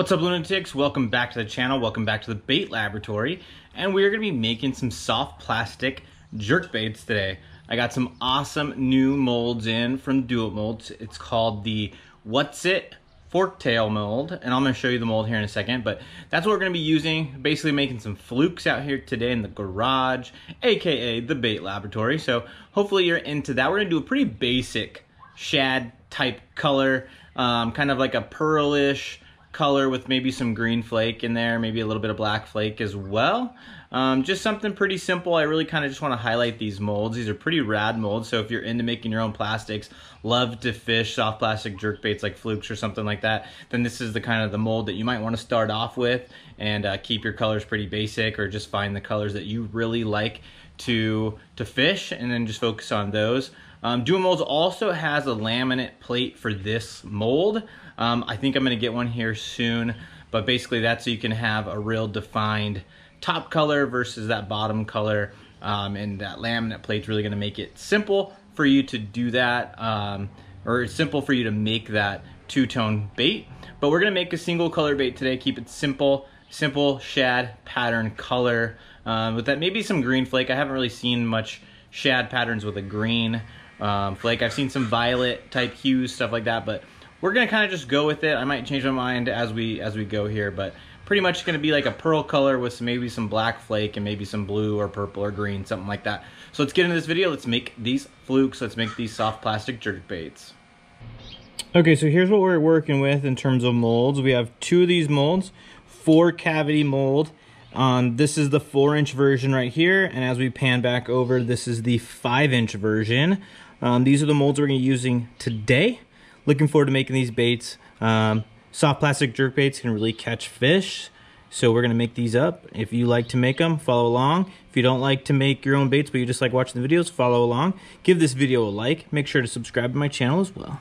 What's up lunatics? Welcome back to the channel. Welcome back to the bait laboratory. And we're gonna be making some soft plastic jerk baits today. I got some awesome new molds in from It Molds. It's called the Wutz-It Forktail mold. And I'm gonna show you the mold here in a second, but that's what we're gonna be using. Basically making some flukes out here today in the garage, AKA the bait laboratory. So hopefully you're into that. We're gonna do a pretty basic shad type color, um, kind of like a pearlish, color with maybe some green flake in there, maybe a little bit of black flake as well. Um, just something pretty simple. I really kind of just want to highlight these molds. These are pretty rad molds. So if you're into making your own plastics, love to fish soft plastic jerk baits like flukes or something like that, then this is the kind of the mold that you might want to start off with and uh, keep your colors pretty basic or just find the colors that you really like to, to fish and then just focus on those. Um, Do Molds also has a laminate plate for this mold. Um, I think I'm gonna get one here soon, but basically that's so you can have a real defined top color versus that bottom color. Um, and that laminate plate's really gonna make it simple for you to do that, um, or simple for you to make that two-tone bait. But we're gonna make a single color bait today, keep it simple, simple shad pattern color. Um, with that, maybe some green flake. I haven't really seen much shad patterns with a green um, flake. I've seen some violet type hues, stuff like that, but we're gonna kind of just go with it. I might change my mind as we as we go here, but pretty much gonna be like a pearl color with some, maybe some black flake and maybe some blue or purple or green, something like that. So let's get into this video. Let's make these flukes. Let's make these soft plastic jerk baits. Okay, so here's what we're working with in terms of molds. We have two of these molds, four cavity mold. Um, this is the four inch version right here. And as we pan back over, this is the five inch version. Um, these are the molds we're gonna be using today. Looking forward to making these baits. Um, soft plastic jerk baits can really catch fish. So we're gonna make these up. If you like to make them, follow along. If you don't like to make your own baits, but you just like watching the videos, follow along. Give this video a like. Make sure to subscribe to my channel as well.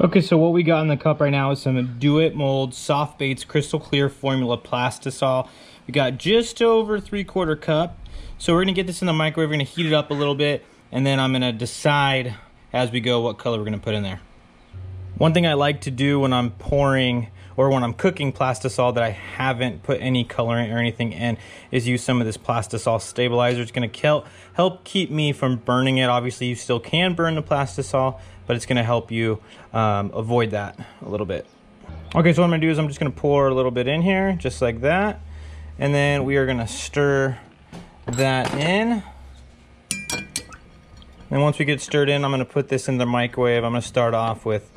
Okay, so what we got in the cup right now is some Do It Mold Soft Baits Crystal Clear Formula Plastisol. We got just over three quarter cup. So we're gonna get this in the microwave, we're gonna heat it up a little bit, and then I'm gonna decide as we go what color we're gonna put in there. One thing I like to do when I'm pouring or when I'm cooking plastisol that I haven't put any colorant or anything in is use some of this plastisol stabilizer. It's to help keep me from burning it. Obviously, you still can burn the plastisol, but it's to help you um, avoid that a little bit. Okay, so what I'm to do is I'm just to pour a little bit in here, just like that. And then we are to stir that in. And once we get stirred in, I'm to put this in the microwave. I'm to start off with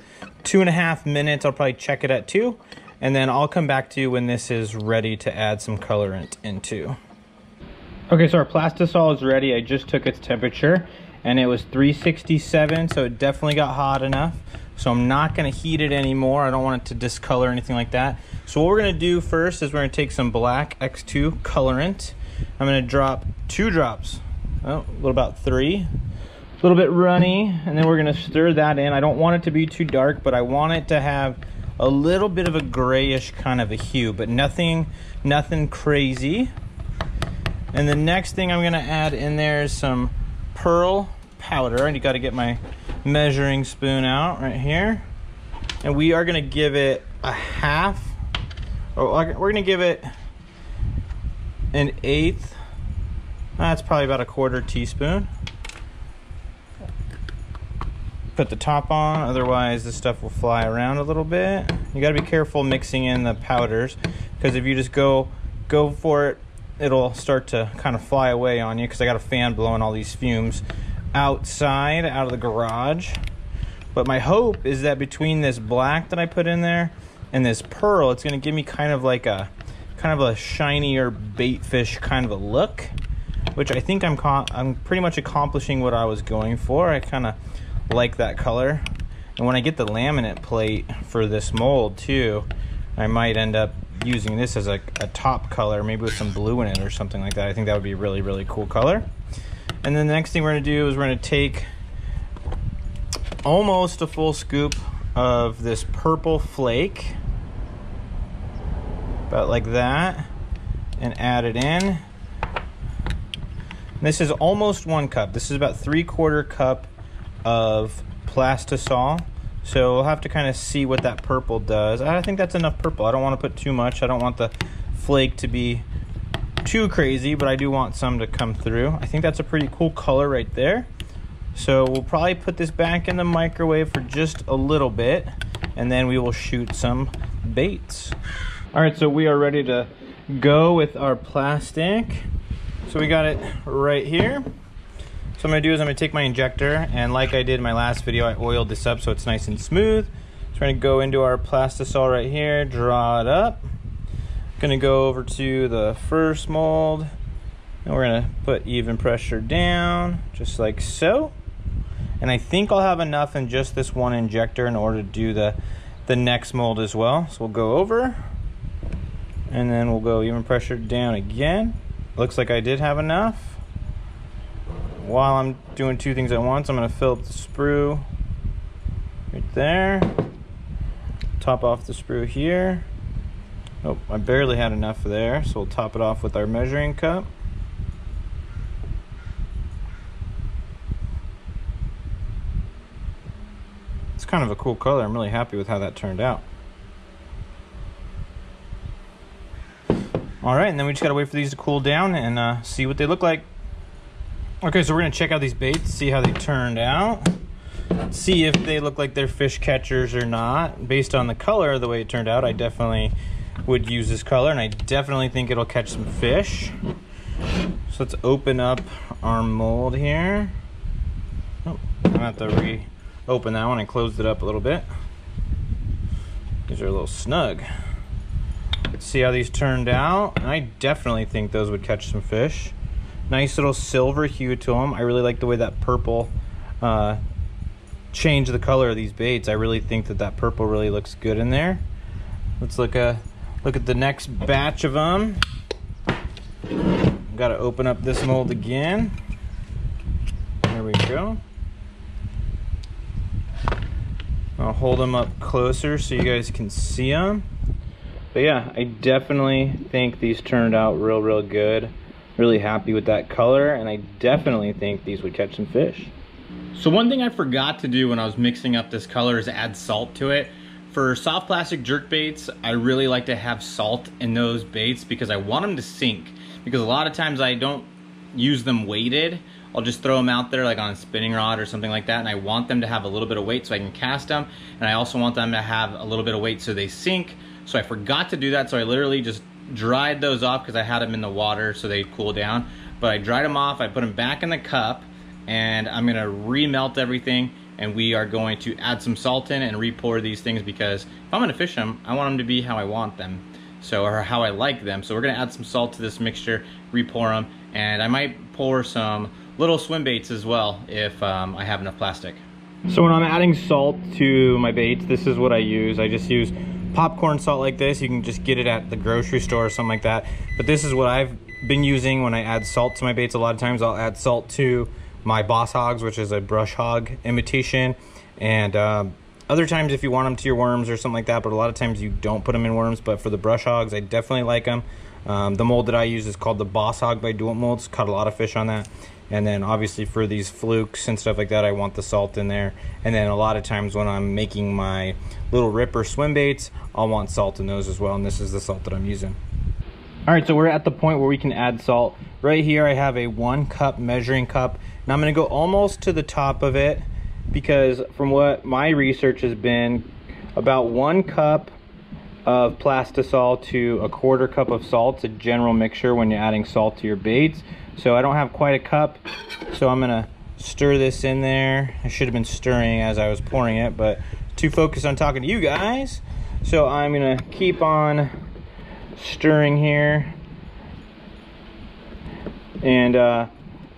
two and a half minutes. I'll probably check it at two. And then I'll come back to you when this is ready to add some colorant into. Okay, so our plastisol is ready. I just took its temperature and it was 367, so it definitely got hot enough. So I'm not gonna heat it anymore. I don't want it to discolor anything like that. So what we're gonna do first is we're gonna take some black X2 colorant. I'm gonna drop two drops, oh, a little about three, little bit runny, and then we're gonna stir that in. I don't want it to be too dark, but I want it to have a little bit of a grayish kind of a hue, but nothing, nothing crazy. And the next thing I'm gonna add in there is some pearl powder, and you gotta get my measuring spoon out right here. And we are gonna give it a half, or we're gonna give it an eighth. That's probably about a quarter teaspoon put the top on otherwise this stuff will fly around a little bit. You got to be careful mixing in the powders because if you just go go for it it'll start to kind of fly away on you because I got a fan blowing all these fumes outside out of the garage. But my hope is that between this black that I put in there and this pearl it's going to give me kind of like a kind of a shinier bait fish kind of a look which I think I'm I'm pretty much accomplishing what I was going for. I kind of like that color. And when I get the laminate plate for this mold too, I might end up using this as a, a, top color, maybe with some blue in it or something like that. I think that would be a really, really cool color. And then the next thing we're gonna do is we're gonna take almost a full scoop of this purple flake, about like that, and add it in. This is almost one cup. This is about three quarter cup of plastisol. So we'll have to kind of see what that purple does. I think that's enough purple. I don't want to put too much. I don't want the flake to be too crazy, but I do want some to come through. I think that's a pretty cool color right there. So we'll probably put this back in the microwave for just a little bit, and then we will shoot some baits. All right, so we are ready to go with our plastic. So we got it right here. So I'm gonna do is I'm gonna take my injector, and like I did in my last video, I oiled this up so it's nice and smooth. So we're gonna go into our plastisol right here, draw it up. Gonna go over to the first mold, and we're gonna put even pressure down, just like so. And I think I'll have enough in just this one injector in order to do the, the next mold as well. So we'll go over and then we'll go even pressure down again. Looks like I did have enough. While I'm doing two things at once, I'm gonna fill up the sprue right there. Top off the sprue here. Oh, I barely had enough there, so we'll top it off with our measuring cup. It's kind of a cool color. I'm really happy with how that turned out. All right, and then we just gotta wait for these to cool down and uh, see what they look like. Okay, so we're gonna check out these baits, see how they turned out, see if they look like they're fish catchers or not. Based on the color, the way it turned out, I definitely would use this color, and I definitely think it'll catch some fish. So let's open up our mold here. Oh, I'm gonna have to re open that one and closed it up a little bit. These are a little snug. Let's see how these turned out. I definitely think those would catch some fish. Nice little silver hue to them. I really like the way that purple uh, changed the color of these baits. I really think that that purple really looks good in there. Let's look, uh, look at the next batch of them. Got to open up this mold again. There we go. I'll hold them up closer so you guys can see them. But yeah, I definitely think these turned out real, real good. Really happy with that color, and I definitely think these would catch some fish. So one thing I forgot to do when I was mixing up this color is add salt to it. For soft plastic jerk baits, I really like to have salt in those baits because I want them to sink. Because a lot of times I don't use them weighted. I'll just throw them out there like on a spinning rod or something like that and I want them to have a little bit of weight so I can cast them and I also want them to have a little bit of weight so they sink. So I forgot to do that so I literally just dried those off because I had them in the water so they'd cool down. But I dried them off, I put them back in the cup and I'm gonna remelt everything and we are going to add some salt in and re-pour these things because if I'm gonna fish them, I want them to be how I want them. So, or how I like them. So we're gonna add some salt to this mixture, re-pour them, and I might pour some little swim baits as well if um, I have enough plastic. So when I'm adding salt to my baits, this is what I use. I just use popcorn salt like this. You can just get it at the grocery store or something like that. But this is what I've been using when I add salt to my baits. A lot of times I'll add salt to my Boss Hogs, which is a brush hog imitation. And um, other times if you want them to your worms or something like that, but a lot of times you don't put them in worms. But for the brush hogs, I definitely like them. Um, the mold that I use is called the Boss Hog by Do-It Molds. Caught a lot of fish on that. And then obviously for these flukes and stuff like that, I want the salt in there. And then a lot of times when I'm making my little ripper swim baits, I'll want salt in those as well. And this is the salt that I'm using. All right, so we're at the point where we can add salt. Right here, I have a one cup measuring cup. Now I'm gonna go almost to the top of it because from what my research has been, about one cup of plastisol to a quarter cup of salt. It's a general mixture when you're adding salt to your baits. So I don't have quite a cup, so I'm gonna stir this in there. I should have been stirring as I was pouring it, but too focused on talking to you guys. So I'm gonna keep on stirring here. And uh,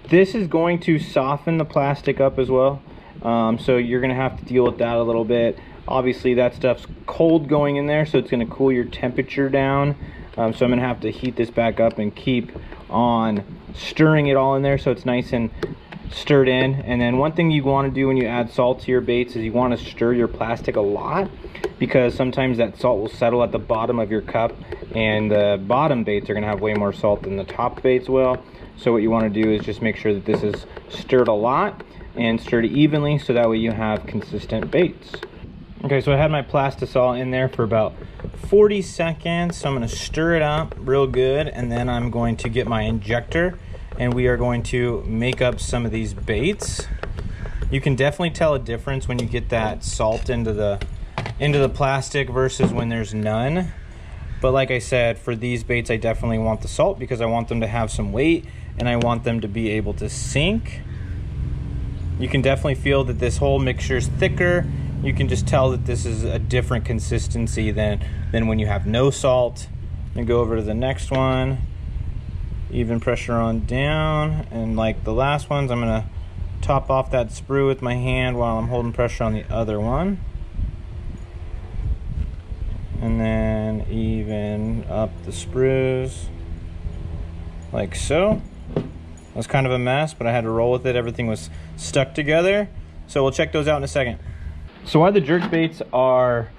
this is going to soften the plastic up as well. Um, so you're gonna have to deal with that a little bit. Obviously that stuff's cold going in there, so it's gonna cool your temperature down. Um, so I'm gonna have to heat this back up and keep on stirring it all in there so it's nice and stirred in. And then one thing you wanna do when you add salt to your baits is you wanna stir your plastic a lot because sometimes that salt will settle at the bottom of your cup and the bottom baits are gonna have way more salt than the top baits will. So what you wanna do is just make sure that this is stirred a lot and stirred evenly so that way you have consistent baits. Okay, so I had my plastisol in there for about 40 seconds. So I'm gonna stir it up real good and then I'm going to get my injector and we are going to make up some of these baits. You can definitely tell a difference when you get that salt into the into the plastic versus when there's none. But like I said, for these baits, I definitely want the salt because I want them to have some weight and I want them to be able to sink. You can definitely feel that this whole mixture is thicker. You can just tell that this is a different consistency than, than when you have no salt. And go over to the next one. Even pressure on down. And like the last ones, I'm gonna top off that sprue with my hand while I'm holding pressure on the other one. And then even up the sprues like so was kind of a mess, but I had to roll with it. Everything was stuck together. So we'll check those out in a second. So while the jerk baits are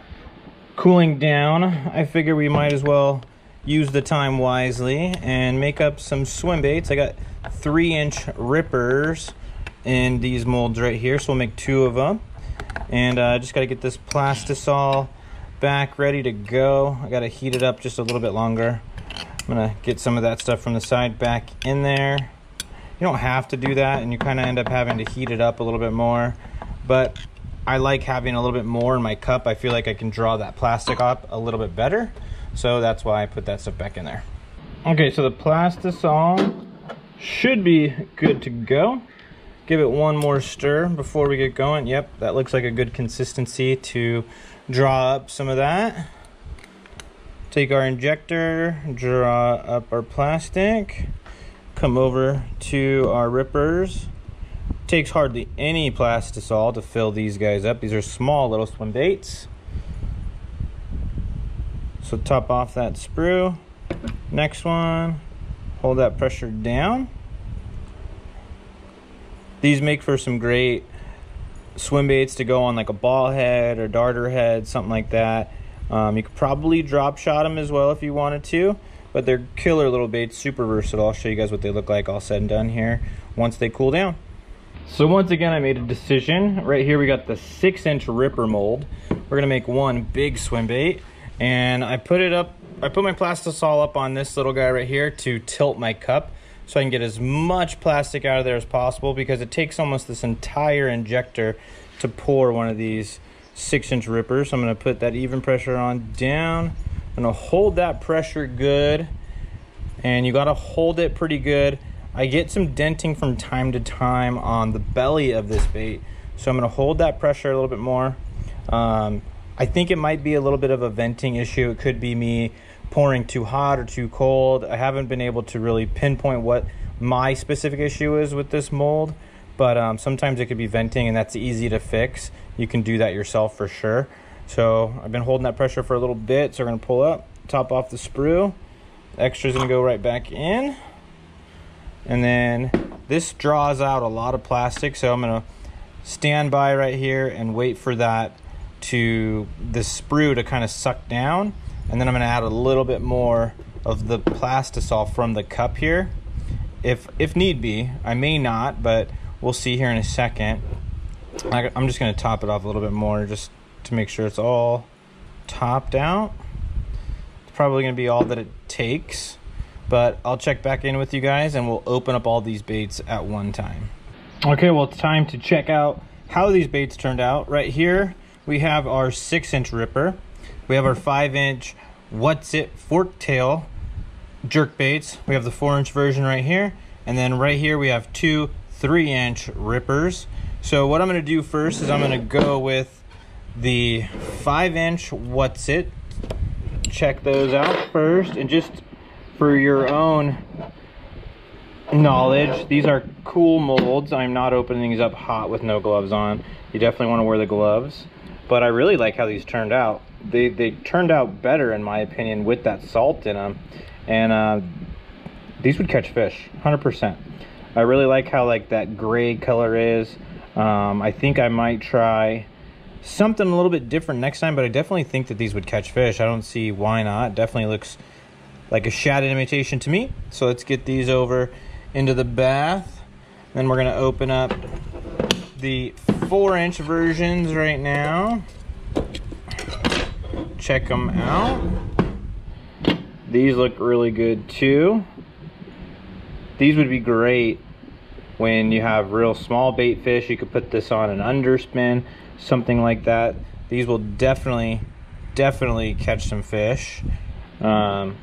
cooling down, I figure we might as well use the time wisely and make up some swim baits. I got three inch rippers in these molds right here. So we'll make two of them. And I uh, just got to get this plastisol back ready to go. I got to heat it up just a little bit longer. I'm gonna get some of that stuff from the side back in there. You don't have to do that and you kind of end up having to heat it up a little bit more. But I like having a little bit more in my cup. I feel like I can draw that plastic up a little bit better. So that's why I put that stuff back in there. Okay, so the plastisol should be good to go. Give it one more stir before we get going. Yep, that looks like a good consistency to draw up some of that. Take our injector, draw up our plastic come over to our rippers. Takes hardly any plastisol to fill these guys up. These are small little swim baits. So top off that sprue. Next one, hold that pressure down. These make for some great swim baits to go on like a ball head or darter head, something like that. Um, you could probably drop shot them as well if you wanted to but they're killer little baits, super versatile. I'll show you guys what they look like all said and done here once they cool down. So once again, I made a decision. Right here, we got the six inch ripper mold. We're gonna make one big swim bait. And I put it up, I put my plastisol up on this little guy right here to tilt my cup so I can get as much plastic out of there as possible because it takes almost this entire injector to pour one of these six inch rippers. So I'm gonna put that even pressure on down I'm gonna hold that pressure good and you gotta hold it pretty good. I get some denting from time to time on the belly of this bait. So I'm gonna hold that pressure a little bit more. Um, I think it might be a little bit of a venting issue. It could be me pouring too hot or too cold. I haven't been able to really pinpoint what my specific issue is with this mold, but um, sometimes it could be venting and that's easy to fix. You can do that yourself for sure. So I've been holding that pressure for a little bit. So we're gonna pull up, top off the sprue. Extra's gonna go right back in. And then this draws out a lot of plastic. So I'm gonna stand by right here and wait for that to the sprue to kind of suck down. And then I'm gonna add a little bit more of the plastisol from the cup here. If, if need be, I may not, but we'll see here in a second. I, I'm just gonna top it off a little bit more just to make sure it's all topped out. It's probably to be all that it takes, but I'll check back in with you guys and we'll open up all these baits at one time. Okay, well, it's time to check out how these baits turned out. Right here, we have our six inch ripper. We have our five inch Wutz-It fork tail jerk baits. We have the four inch version right here. And then right here, we have two three inch rippers. So what I'm gonna do first is I'm gonna go with the five inch Wutz-It. check those out first and just for your own knowledge. These are cool molds. I'm not opening these up hot with no gloves on. You definitely want to wear the gloves. But i really like how these turned out. They they turned out better in my opinion with that salt in them and uh, these would catch fish 100 percent. I really like how like that gray color is. Um, i think i might try something a little bit different next time, but I definitely think that these would catch fish. I don't see why not. Definitely looks like a shad imitation to me. So let's get these over into the bath. Then we're to open up the four inch versions right now. check them out. These look really good too. These would be great when you have real small bait fish. You could put this on an underspin, something like that. These will definitely, definitely catch some fish. Um,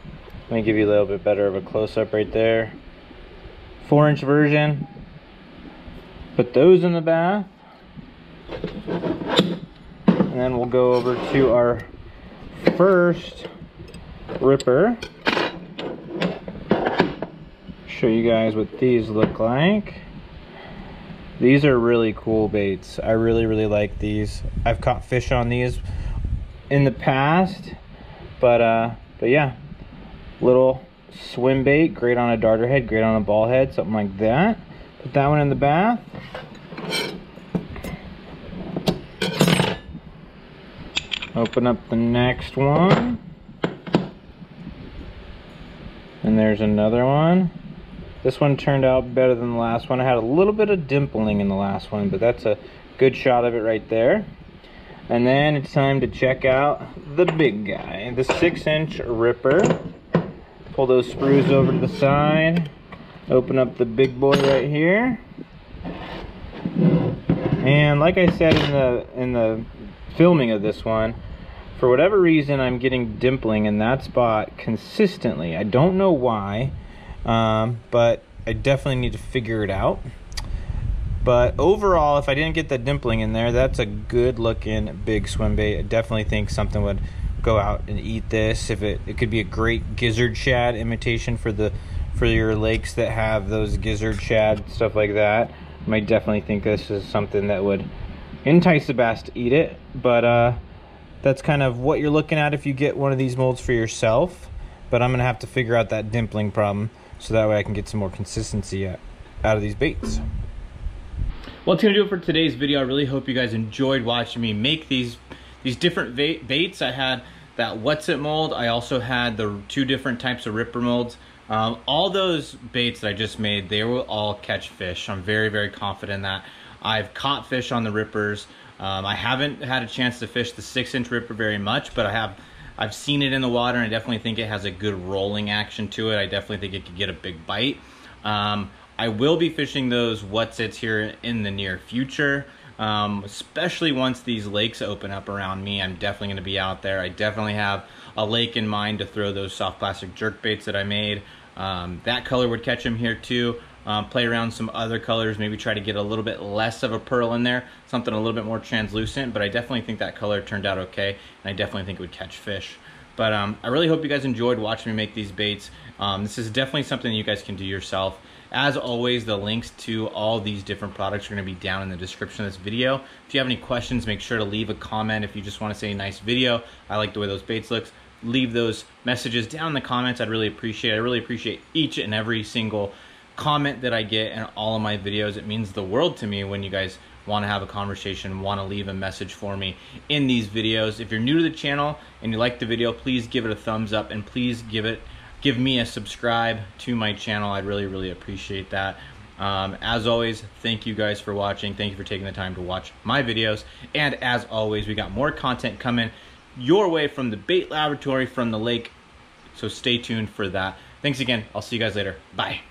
let me give you a little bit better of a close-up right there. Four inch version. Put those in the bath. And then we'll go over to our first ripper. Show you guys what these look like. These are really cool baits. I really, really like these. I've caught fish on these in the past, but uh, but yeah, little swim bait, great on a darter head, great on a ball head, something like that. Put that one in the bath. Open up the next one. And there's another one. This one turned out better than the last one. I had a little bit of dimpling in the last one, but that's a good shot of it right there. And then it's time to check out the big guy, the six inch ripper. Pull those screws over to the side. Open up the big boy right here. And like I said in the in the filming of this one, for whatever reason, I'm getting dimpling in that spot consistently. I don't know why, um, but I definitely need to figure it out. But overall, if I didn't get the dimpling in there, that's a good looking big swim bait. I definitely think something would go out and eat this. If it, it could be a great gizzard shad imitation for the for your lakes that have those gizzard shad stuff like that. I might definitely think this is something that would entice the bass to eat it. But uh, that's kind of what you're looking at if you get one of these molds for yourself. But I'm gonna have to figure out that dimpling problem so that way I can get some more consistency out of these baits. Well, that's gonna do it for today's video. I really hope you guys enjoyed watching me make these these different baits. I had that Wutz-It mold. I also had the two different types of ripper molds. Um, all those baits that I just made, they will all catch fish. I'm very, very confident in that. I've caught fish on the rippers. Um, I haven't had a chance to fish the six inch ripper very much, but I have I've seen it in the water and I definitely think it has a good rolling action to it. I definitely think it could get a big bite. Um, I will be fishing those Wutz-Its here in the near future. Um, especially once these lakes open up around me, I'm definitely going to be out there. I definitely have a lake in mind to throw those soft plastic jerk baits that I made. Um, that color would catch them here too. Um, play around some other colors, maybe try to get a little bit less of a pearl in there, something a little bit more translucent, but I definitely think that color turned out okay, and I definitely think it would catch fish. But um, I really hope you guys enjoyed watching me make these baits. Um, this is definitely something you guys can do yourself. As always, the links to all these different products are going to be down in the description of this video. If you have any questions, make sure to leave a comment. If you just want to say a nice video, I like the way those baits looks, leave those messages down in the comments. I'd really appreciate it. I really appreciate each and every single comment that I get in all of my videos. It means the world to me when you guys want to have a conversation, want to leave a message for me in these videos. If you're new to the channel and you like the video, please give it a thumbs up and please give it give me a subscribe to my channel. I'd really, really appreciate that. Um, as always, thank you guys for watching. Thank you for taking the time to watch my videos. And as always, we got more content coming your way from the bait laboratory from the lake. So stay tuned for that. Thanks again. I'll see you guys later. Bye.